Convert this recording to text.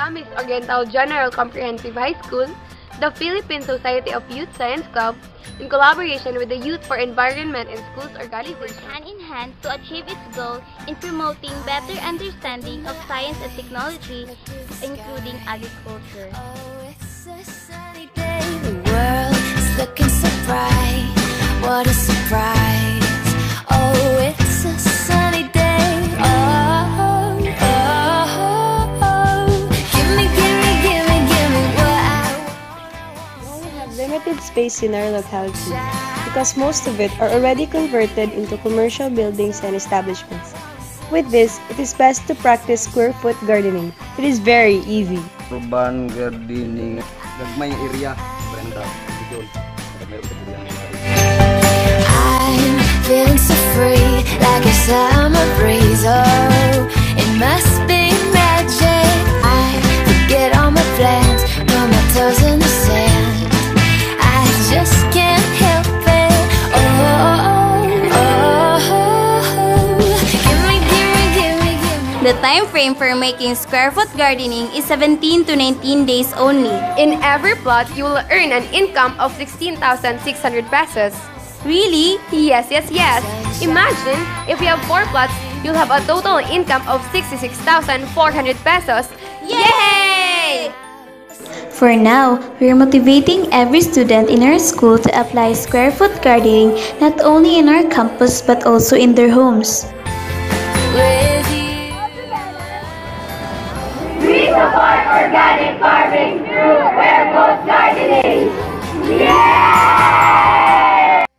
AMIS Oriental General Comprehensive High School, the Philippine Society of Youth Science Club, in collaboration with the Youth for Environment in Schools organization, hand in hand to achieve its goal in promoting better understanding of science and technology, including agriculture. Oh, limited space in our locality because most of it are already converted into commercial buildings and establishments. With this, it is best to practice square foot gardening. It is very easy. urban gardening gagmay area Brenda Bidol meron sa bulan I'm feeling so free, like a summer breeze. The time frame for making square foot gardening is 17 to 19 days only. In every plot, you will earn an income of 16,600 pesos. Really? Yes, yes, yes. Imagine if you have four plots, you'll have a total income of 66,400 pesos. Yay! For now, we're motivating every student in our school to apply square foot gardening not only in our campus but also in their homes. support organic farming. Through where most